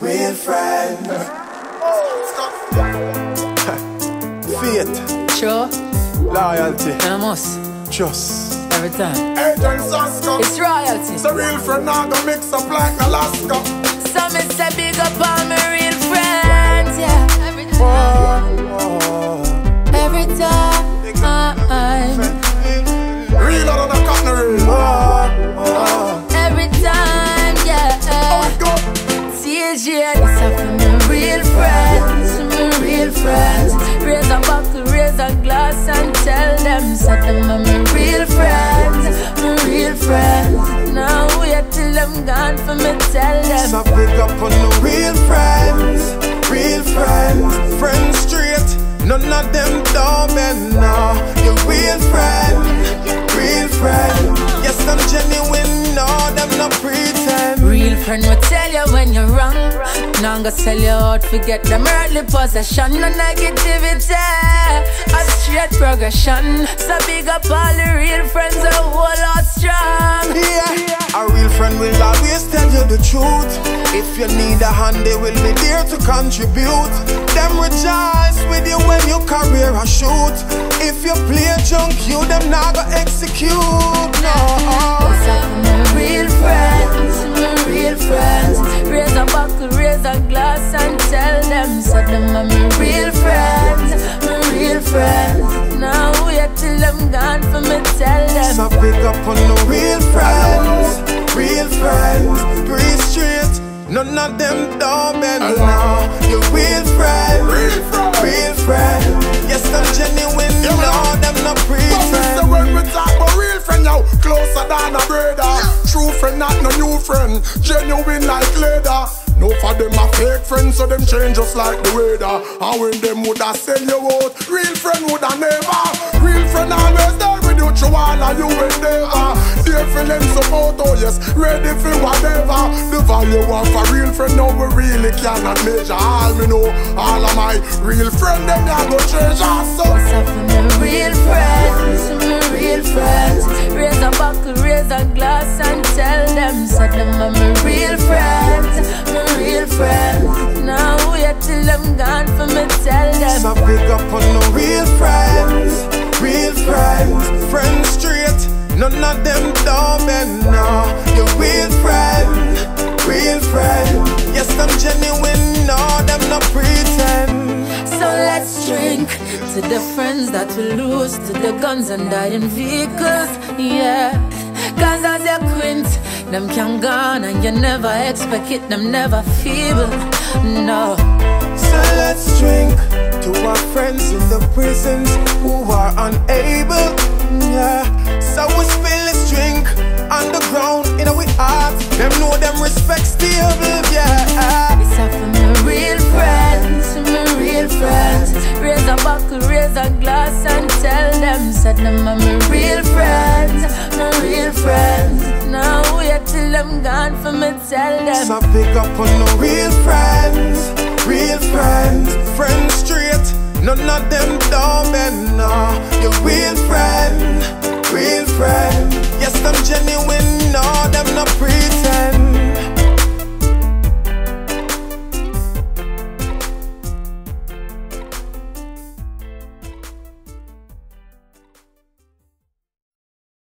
real friends. Faith, Sure, loyalty, Amos, trust. every time. Agent Sasco. It's royalty. The real friend now go mix up like Alaska. So me say big up all my tell them, say them are my real friends, my real friends. Now wait till I'm gone for me, tell them. So pick up on the real friends, real friends, friends straight. None of them don't bend now. Your real friend, real friend. Yes, I'm genuine, no, them not pretend. Real friend will tell you when you're wrong. Now I'm gonna sell you out, forget them earthly possession, no negativity. Progression. So big up all the real friends, a whole lot strong. Yeah, a real friend will always tell you the truth. If you need a hand, they will be there to contribute. Them rejoice with you when your career a shoot. If you play junk, you them not go execute. No. Those are for my real friends, my real friends. Raise a buckle, raise a glass, and tell them, so them my real friends, True friend, not no new friend. Genuine like leather. No for them a fake friends, so them change just like the weather. And when them woulda sell you out, real friend woulda never. Real friend always there with you through all of you endeavor. Dear feeling support, oh yes, ready for whatever. The value of a real friend, no we really cannot measure. All me know, all of my real friend, them ya go treasure. So are for my real friends, my real friends. Raise a buckle, raise a glass, and tell them, so them are my real friends, my real friends. Now wait till I'm gone for me, tell them. So pick up on the real friends, real friends, friends straight. None of them don't now. Drink to the friends that we lose, to the guns and dying vehicles, yeah. Cause as you quint, them can gone and you never expect it, them never feeble, no. So let's drink to our friends in the prisons who are unable. Yeah. So we spill this drink on the ground in our heart. Them know them respect stable. Said them are my real friends, my real friends. Now wait till I'm gone for me, tell them. So pick up on the real friends, real friends, friends straight. None of them don't bend now. Your real friend, real friend.